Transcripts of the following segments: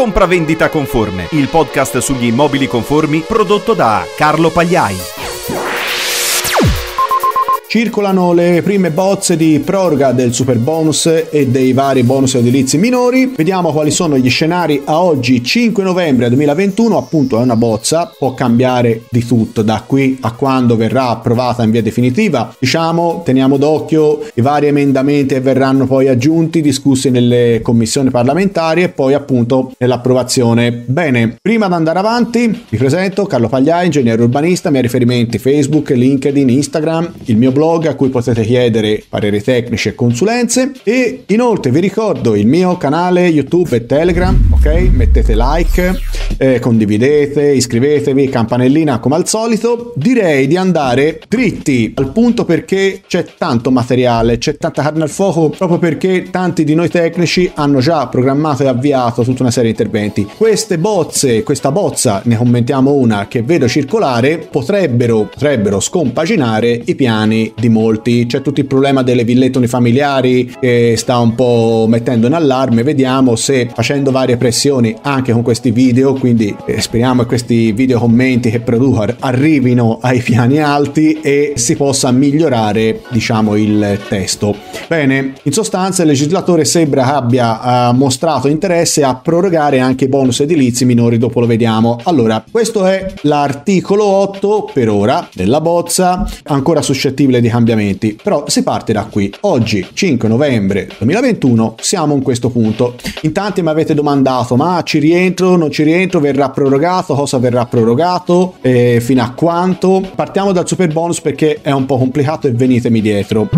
Compravendita Conforme, il podcast sugli immobili conformi prodotto da Carlo Pagliai. Circolano le prime bozze di proroga del super bonus e dei vari bonus edilizi minori. Vediamo quali sono gli scenari a oggi 5 novembre 2021. Appunto è una bozza, può cambiare di tutto da qui a quando verrà approvata in via definitiva. Diciamo, teniamo d'occhio i vari emendamenti che verranno poi aggiunti, discussi nelle commissioni parlamentari e poi appunto nell'approvazione. Bene, prima di andare avanti vi presento Carlo Pagliai, ingegnere urbanista, miei riferimenti Facebook, LinkedIn, Instagram, il mio blog blog a cui potete chiedere pareri tecnici e consulenze e inoltre vi ricordo il mio canale YouTube e Telegram, ok? Mettete like, eh, condividete, iscrivetevi, campanellina come al solito. Direi di andare dritti al punto perché c'è tanto materiale, c'è tanta carne al fuoco proprio perché tanti di noi tecnici hanno già programmato e avviato tutta una serie di interventi. Queste bozze, questa bozza, ne commentiamo una che vedo circolare, potrebbero, potrebbero scompaginare i piani di molti. C'è tutto il problema delle villette unifamiliari che sta un po' mettendo in allarme. Vediamo se facendo varie pressioni anche con questi video, quindi eh, speriamo che questi video commenti che produco arrivino ai piani alti e si possa migliorare, diciamo, il testo. Bene, in sostanza il legislatore sembra abbia uh, mostrato interesse a prorogare anche i bonus edilizi minori, dopo lo vediamo. Allora, questo è l'articolo 8 per ora della bozza, ancora suscettibile di cambiamenti, però si parte da qui. Oggi, 5 novembre 2021, siamo in questo punto. In tanti mi avete domandato, ma ci rientro, non ci rientro, verrà prorogato, cosa verrà prorogato, eh, fino a quanto? Partiamo dal super bonus perché è un po' complicato e venitemi dietro.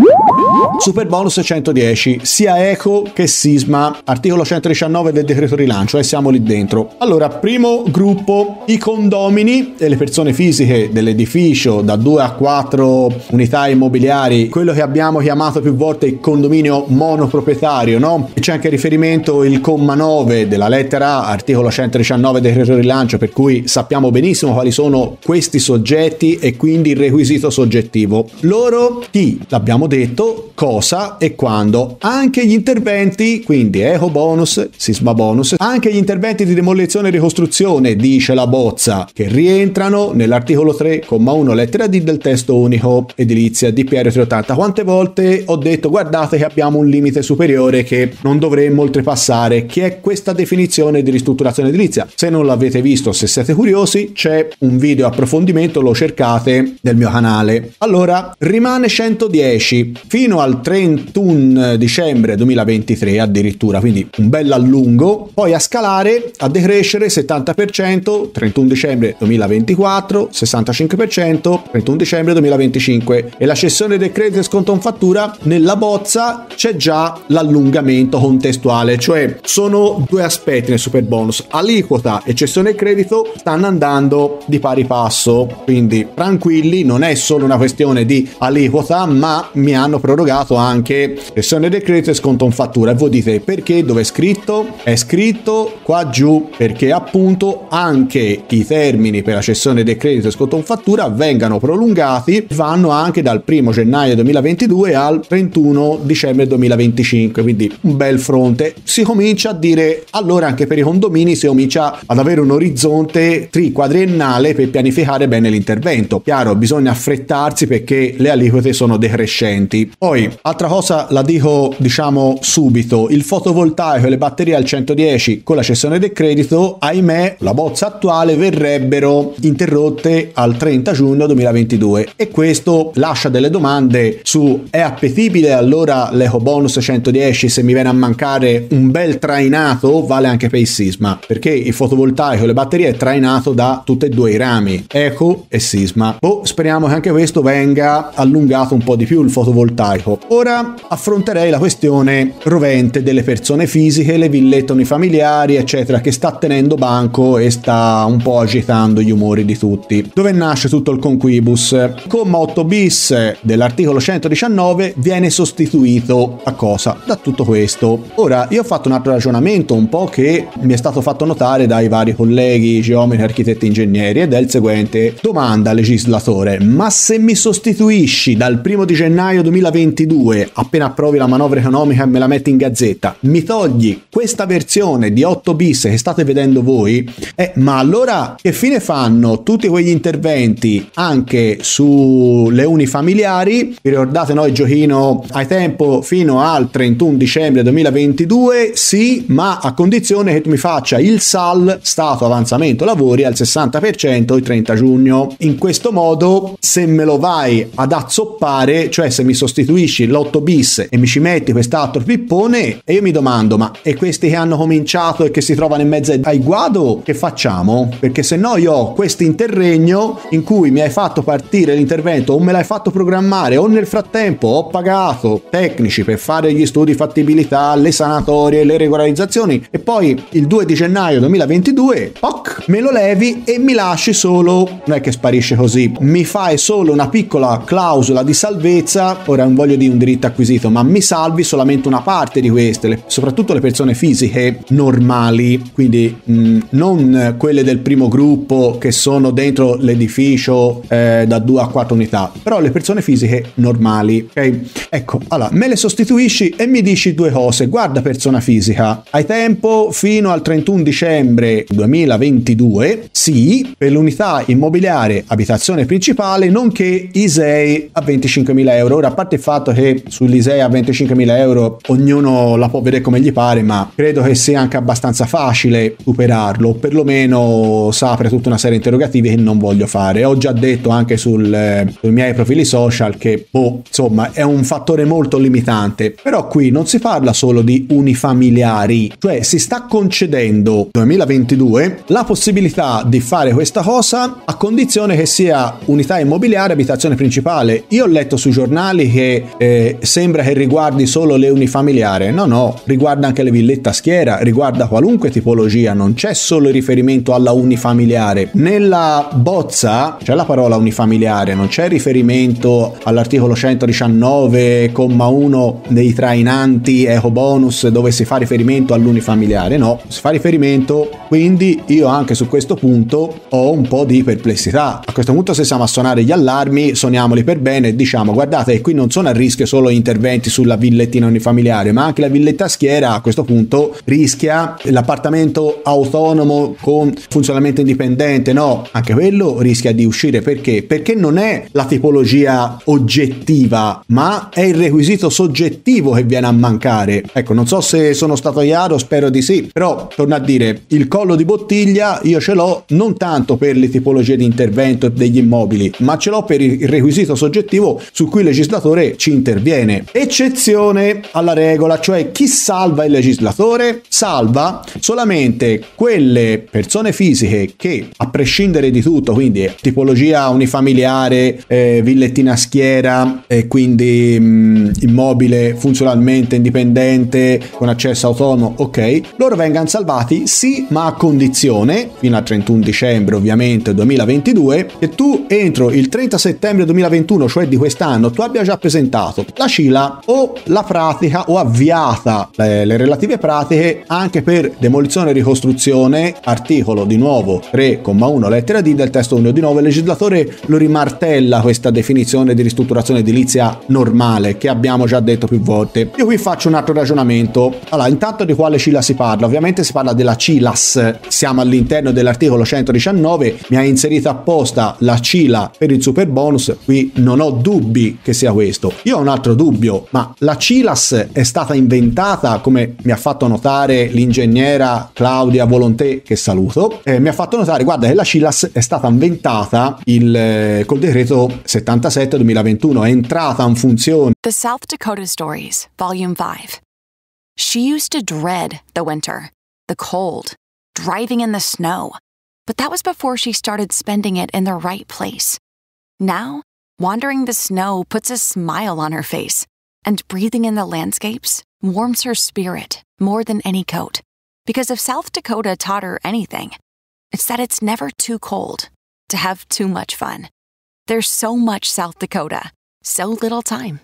Super bonus 110, sia eco che sisma, articolo 119 del decreto rilancio e siamo lì dentro. Allora, primo gruppo, i condomini e le persone fisiche dell'edificio da 2 a 4 unità immobiliari, quello che abbiamo chiamato più volte il condominio monoproprietario, no? C'è anche riferimento il comma 9 della lettera A, articolo 119 del decreto rilancio, per cui sappiamo benissimo quali sono questi soggetti e quindi il requisito soggettivo. Loro chi? L'abbiamo detto, cosa e quando. Anche gli interventi, quindi eco bonus, sisma bonus, anche gli interventi di demolizione e ricostruzione, dice la bozza, che rientrano nell'articolo 3,1 lettera D del testo unico edilizio DPR 380. Quante volte ho detto guardate che abbiamo un limite superiore che non dovremmo oltrepassare, che è questa definizione di ristrutturazione edilizia. Se non l'avete visto, se siete curiosi, c'è un video approfondimento, lo cercate nel mio canale. Allora, rimane 110 fino al 31 dicembre 2023 addirittura, quindi un bel allungo, poi a scalare, a decrescere 70%, 31 dicembre 2024, 65%, 31 dicembre 2025 e la cessione del credito e sconto in fattura, nella bozza c'è già l'allungamento contestuale, cioè sono due aspetti nel super bonus, aliquota e cessione del credito stanno andando di pari passo, quindi tranquilli, non è solo una questione di aliquota, ma mi hanno prorogato anche cessione del credito e sconto in fattura. E voi dite perché? Dove è scritto? È scritto qua giù perché appunto anche i termini per la cessione del credito e sconto in fattura vengano prolungati, vanno anche da dal 1 gennaio 2022 al 31 dicembre 2025, quindi un bel fronte. Si comincia a dire allora anche per i condomini si comincia ad avere un orizzonte triquadriennale per pianificare bene l'intervento. Chiaro, bisogna affrettarsi perché le aliquote sono decrescenti. Poi, altra cosa la dico diciamo subito, il fotovoltaico e le batterie al 110 con la cessione del credito, ahimè, la bozza attuale verrebbero interrotte al 30 giugno 2022 e questo lascia lascia delle domande su è appetibile allora l'eco bonus 110 se mi viene a mancare un bel trainato vale anche per il sisma perché il fotovoltaico e le batterie è trainato da tutti e due i rami eco e sisma. Oh, speriamo che anche questo venga allungato un po' di più il fotovoltaico. Ora affronterei la questione rovente delle persone fisiche le villette unifamiliari eccetera che sta tenendo banco e sta un po' agitando gli umori di tutti. Dove nasce tutto il conquibus? Comma 8 bis bonus dell'articolo 119 viene sostituito a cosa? Da tutto questo. Ora, io ho fatto un altro ragionamento un po' che mi è stato fatto notare dai vari colleghi, geometri, architetti, ingegneri ed è il seguente. Domanda legislatore, ma se mi sostituisci dal primo di gennaio 2022, appena approvi la manovra economica e me la metti in gazzetta, mi togli questa versione di 8 bis che state vedendo voi, eh, ma allora che fine fanno tutti quegli interventi anche sulle unifamiliari? Vi ricordate noi giochino hai tempo fino al 31 dicembre 2022? Sì, ma a condizione che tu mi faccia il SAL, stato avanzamento lavori, al 60% il 30 giugno. In questo modo, se me lo vai ad azzoppare, cioè se mi sostituisci l'8 bis e mi ci metti quest'altro pippone, e io mi domando, ma e questi che hanno cominciato e che si trovano in mezzo ai guado, che facciamo? Perché se no io ho questo interregno in cui mi hai fatto partire l'intervento o me l'hai fatto programmare o nel frattempo ho pagato tecnici per fare gli studi fattibilità, le sanatorie, le regolarizzazioni e poi il 2 di gennaio 2022, poc, me lo levi e mi lasci solo, non è che sparisce così, mi fai solo una piccola clausola di salvezza, ora non voglio dire un diritto acquisito, ma mi salvi solamente una parte di queste, soprattutto le persone fisiche normali, quindi mh, non quelle del primo gruppo che sono dentro l'edificio eh, da 2 a 4 unità, però le persone fisiche normali, ok? Ecco, allora, me le sostituisci e mi dici due cose, guarda persona fisica, hai tempo fino al 31 dicembre 2022, sì, per l'unità immobiliare abitazione principale, nonché ISEI a 25.000 euro. Ora, a parte il fatto che sull'ISEI a 25.000 euro ognuno la può vedere come gli pare, ma credo che sia anche abbastanza facile superarlo, perlomeno sa apre tutta una serie di interrogativi che non voglio fare. Ho già detto anche sul, eh, sui miei profili social che, boh, insomma, è un fattore molto limitante. Però qui non si parla solo di unifamiliari, cioè si sta concedendo 2022 la possibilità di fare questa cosa a condizione che sia unità immobiliare abitazione principale. Io ho letto sui giornali che eh, sembra che riguardi solo le unifamiliari. No, no, riguarda anche le villette a schiera, riguarda qualunque tipologia, non c'è solo il riferimento alla unifamiliare. Nella bozza c'è la parola unifamiliare, non c'è riferimento all'articolo 119,1 dei trainanti eco bonus dove si fa riferimento all'unifamiliare, no, si fa riferimento, quindi io anche su questo punto ho un po' di perplessità. A questo punto se siamo a suonare gli allarmi, suoniamoli per bene e diciamo guardate qui non sono a rischio solo interventi sulla villettina unifamiliare, ma anche la villetta schiera a questo punto rischia l'appartamento autonomo con funzionamento indipendente, no, anche quello rischia di uscire perché? Perché non è la tipologia oggettiva, ma è il requisito soggettivo che viene a mancare. Ecco, non so se sono stato chiaro, spero di sì, però torno a dire, il collo di bottiglia io ce l'ho non tanto per le tipologie di intervento degli immobili, ma ce l'ho per il requisito soggettivo su cui il legislatore ci interviene. Eccezione alla regola, cioè chi salva il legislatore? Salva solamente quelle persone fisiche che, a prescindere di tutto, quindi tipologia unifamiliare, eh, villettina a schiera, e quindi mh, immobile funzionalmente indipendente con accesso autonomo, ok, loro vengano salvati sì, ma a condizione, fino al 31 dicembre ovviamente 2022, che tu entro il 30 settembre 2021, cioè di quest'anno, tu abbia già presentato la CILA o la pratica o avviata le, le relative pratiche anche per demolizione e ricostruzione, articolo di nuovo 3,1 lettera D del testo 1 di nuovo il legislatore lo rimartella questa definizione di ristrutturazione edilizia normale che abbiamo già detto più volte. Io qui faccio un altro ragionamento. Allora, intanto di quale CILA si parla? Ovviamente si parla della CILAS, siamo all'interno dell'articolo 119, mi ha inserito apposta la CILA per il super bonus, qui non ho dubbi che sia questo. Io ho un altro dubbio, ma la CILAS è stata inventata, come mi ha fatto notare l'ingegnera Claudia Volonté, che saluto, eh, mi ha fatto notare, guarda che la CILAS è stata inventata il, eh, col decreto 77 2021, è entrata in funzione. The South Dakota Stories, Volume 5. She used to dread the winter, the cold, driving in the snow, but that was before she started spending it in the right place. Now, wandering the snow puts a smile on her face, and breathing in the landscapes warms her spirit more than any coat. Because if South Dakota taught her anything, it's that it's never too cold to have too much fun. There's so much South Dakota So little time.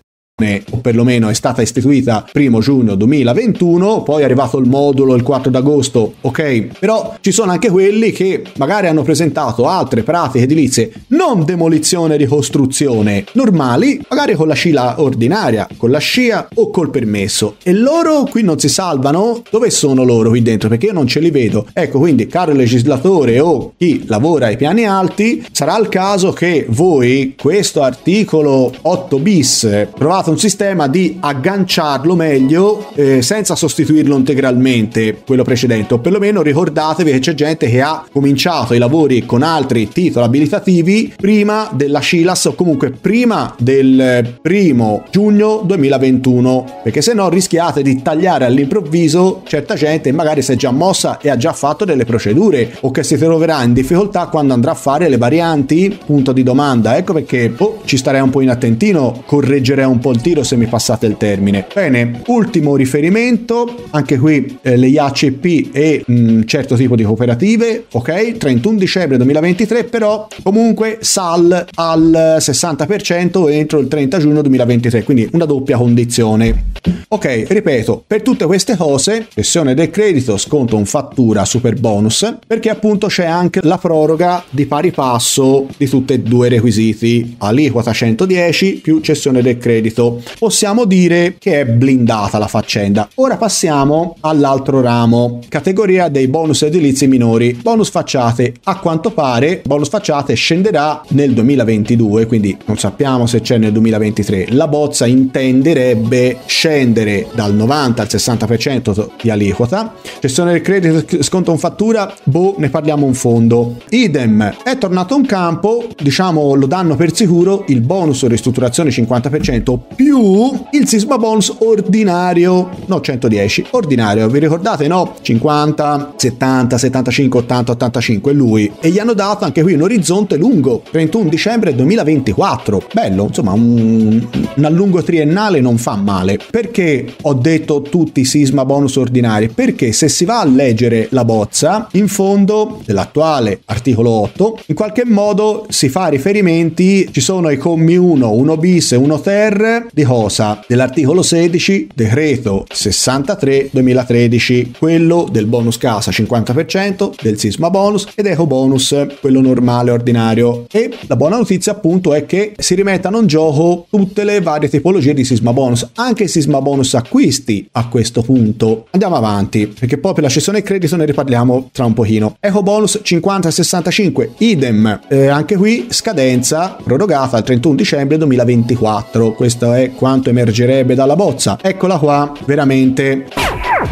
O perlomeno è stata istituita 1 giugno 2021, poi è arrivato il modulo il 4 d'agosto, ok, però ci sono anche quelli che magari hanno presentato altre pratiche edilizie, non demolizione e ricostruzione, normali, magari con la scila ordinaria, con la scia o col permesso. E loro qui non si salvano? Dove sono loro qui dentro? Perché io non ce li vedo. Ecco, quindi, caro legislatore o chi lavora ai piani alti, sarà il caso che voi questo articolo 8 bis provate un sistema di agganciarlo meglio eh, senza sostituirlo integralmente quello precedente o perlomeno ricordatevi che c'è gente che ha cominciato i lavori con altri titoli abilitativi prima della Scilas o comunque prima del primo giugno 2021 perché se no rischiate di tagliare all'improvviso certa gente magari si è già mossa e ha già fatto delle procedure o che si troverà in difficoltà quando andrà a fare le varianti. Punto di domanda. Ecco perché oh, ci starei un po' in attentino correggerei un po' il tiro se mi passate il termine. Bene, ultimo riferimento, anche qui eh, le IACP e un certo tipo di cooperative, ok? 31 dicembre 2023, però comunque SAL al 60% entro il 30 giugno 2023, quindi una doppia condizione. Ok, ripeto, per tutte queste cose, cessione del credito, sconto un fattura, super bonus, perché appunto c'è anche la proroga di pari passo di tutti e due i requisiti, aliquota 110 più cessione del credito. Possiamo dire che è blindata la faccenda. Ora passiamo all'altro ramo, categoria dei bonus edilizi minori. Bonus facciate, a quanto pare, bonus facciate scenderà nel 2022, quindi non sappiamo se c'è nel 2023. La bozza intenderebbe scendere dal 90 al 60% di aliquota. Gestione del credito, sconto in fattura, boh, ne parliamo un fondo. Idem, è tornato in campo, diciamo lo danno per sicuro, il bonus ristrutturazione 50% più il sisma bonus ordinario, no 110, ordinario, vi ricordate no? 50, 70, 75, 80, 85, lui. E gli hanno dato anche qui un orizzonte lungo, 31 dicembre 2024. Bello, insomma un, un allungo triennale non fa male. Perché ho detto tutti sisma bonus ordinari? Perché se si va a leggere la bozza, in fondo dell'attuale articolo 8, in qualche modo si fa riferimenti, ci sono i commi 1, 1 bis e 1 ter di cosa? Dell'articolo 16, decreto 63 2013, quello del bonus casa 50%, del sisma bonus ed eco bonus, quello normale ordinario. E la buona notizia appunto è che si rimettano in gioco tutte le varie tipologie di sisma bonus, anche il sisma bonus acquisti a questo punto. Andiamo avanti, perché poi per la cessione credito ne riparliamo tra un pochino. Eco bonus 50-65, idem, eh, anche qui scadenza prorogata al 31 dicembre 2024. Questo è quanto emergerebbe dalla bozza. Eccola qua, veramente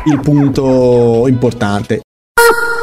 il punto importante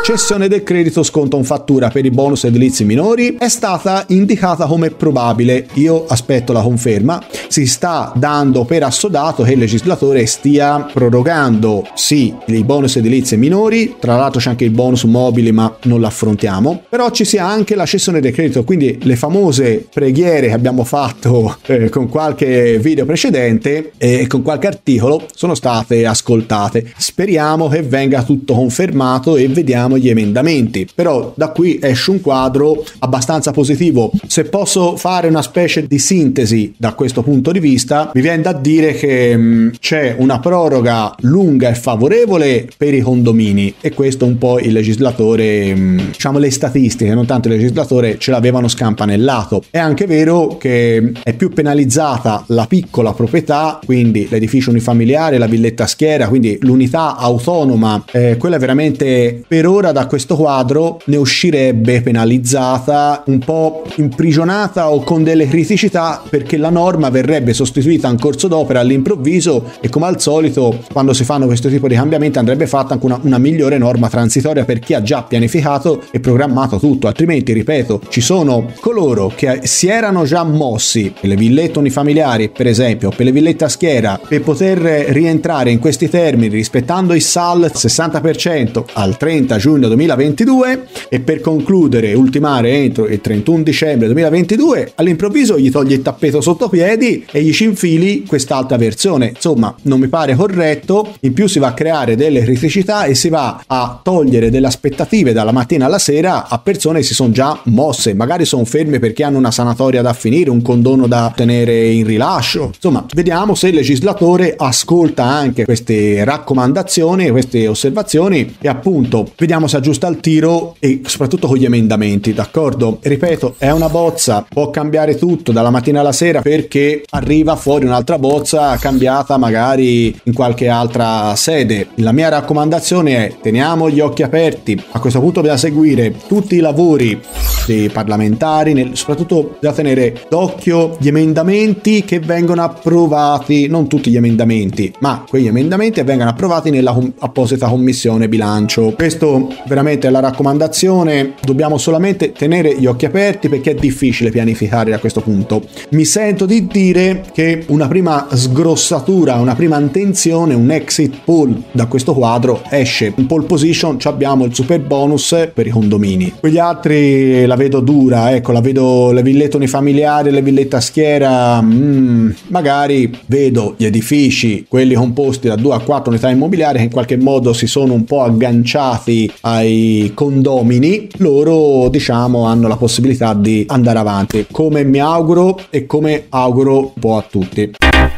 cessione del credito sconto in fattura per i bonus edilizi minori è stata indicata come probabile. Io aspetto la conferma. Si sta dando per assodato che il legislatore stia prorogando sì i bonus edilizi minori, tra l'altro c'è anche il bonus mobili ma non l'affrontiamo, però ci sia anche la cessione del credito, quindi le famose preghiere che abbiamo fatto eh, con qualche video precedente e con qualche articolo sono state ascoltate. Speriamo che venga tutto confermato e vediamo gli emendamenti. Però da qui esce un quadro abbastanza positivo. Se posso fare una specie di sintesi da questo punto di vista, mi viene da dire che mh, mm, c'è una proroga lunga e favorevole per i condomini e questo un po' il legislatore, mh, mm, diciamo le statistiche, non tanto il legislatore, ce l'avevano scampanellato. È anche vero che è più penalizzata la piccola proprietà, quindi l'edificio unifamiliare, la villetta schiera, quindi l'unità autonoma, eh, quella veramente per ora da questo quadro ne uscirebbe penalizzata, un po' imprigionata o con delle criticità perché la norma verrebbe sostituita in corso d'opera all'improvviso e come al solito quando si fanno questo tipo di cambiamenti andrebbe fatta anche una, una migliore norma transitoria per chi ha già pianificato e programmato tutto, altrimenti ripeto ci sono coloro che si erano già mossi per le villette unifamiliari per esempio, per le villette a schiera per poter rientrare in questi termini rispettando il SAL 60% al 30 giugno giugno 2022 e per concludere, ultimare entro il 31 dicembre 2022, all'improvviso gli toglie il tappeto sotto piedi e gli ci infili quest'altra versione. Insomma, non mi pare corretto, in più si va a creare delle criticità e si va a togliere delle aspettative dalla mattina alla sera a persone che si sono già mosse, magari sono ferme perché hanno una sanatoria da finire, un condono da ottenere in rilascio. Insomma, vediamo se il legislatore ascolta anche queste raccomandazioni, queste osservazioni e appunto vediamo se aggiusta il tiro e soprattutto con gli emendamenti, d'accordo? Ripeto, è una bozza, può cambiare tutto dalla mattina alla sera perché arriva fuori un'altra bozza cambiata magari in qualche altra sede. La mia raccomandazione è teniamo gli occhi aperti, a questo punto bisogna seguire tutti i lavori dei parlamentari, nel, soprattutto da tenere d'occhio gli emendamenti che vengono approvati, non tutti gli emendamenti, ma quegli emendamenti che vengono approvati nella apposita commissione bilancio. Questo veramente la raccomandazione, dobbiamo solamente tenere gli occhi aperti perché è difficile pianificare a questo punto. Mi sento di dire che una prima sgrossatura, una prima intenzione, un exit poll da questo quadro esce. In pole position abbiamo il super bonus per i condomini. Quegli altri la vedo dura, ecco, la vedo le villette unifamiliari, le villette a schiera, mm, magari vedo gli edifici, quelli composti da 2 a 4 unità immobiliari che in qualche modo si sono un po' agganciati ai condomini, loro diciamo hanno la possibilità di andare avanti, come mi auguro e come auguro un po' a tutti.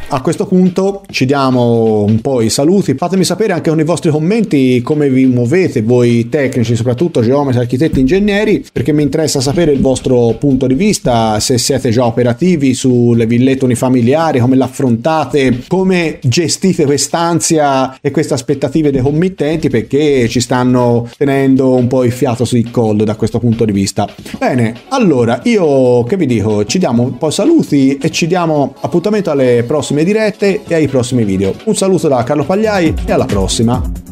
A questo punto ci diamo un po' i saluti. Fatemi sapere anche con i vostri commenti come vi muovete voi tecnici, soprattutto geometri, architetti, ingegneri, perché mi interessa sapere il vostro punto di vista, se siete già operativi sulle villette unifamiliari, come l'affrontate, come gestite quest'ansia e queste aspettative dei committenti, perché ci stanno tenendo un po' il fiato sul collo da questo punto di vista. Bene, allora io che vi dico, ci diamo un po' saluti e ci diamo appuntamento alle prossime dirette e ai prossimi video. Un saluto da Carlo Pagliai e alla prossima!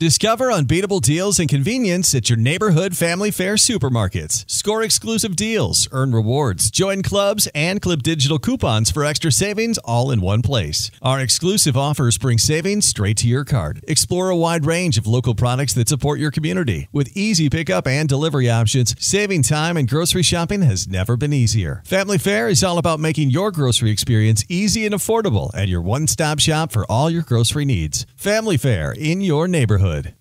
Discover unbeatable deals and convenience at your neighborhood family fair supermarkets. Score exclusive deals, earn rewards, join clubs, and clip digital coupons for extra savings all in one place. Our exclusive offers bring savings straight to your card. Explore a wide range of local products that support your community. With easy pickup and delivery options, saving time and grocery shopping has never been easier. Family Fair is all about making your grocery experience easy and affordable at your one stop shop for all your grocery needs. Family Fair in your neighborhood.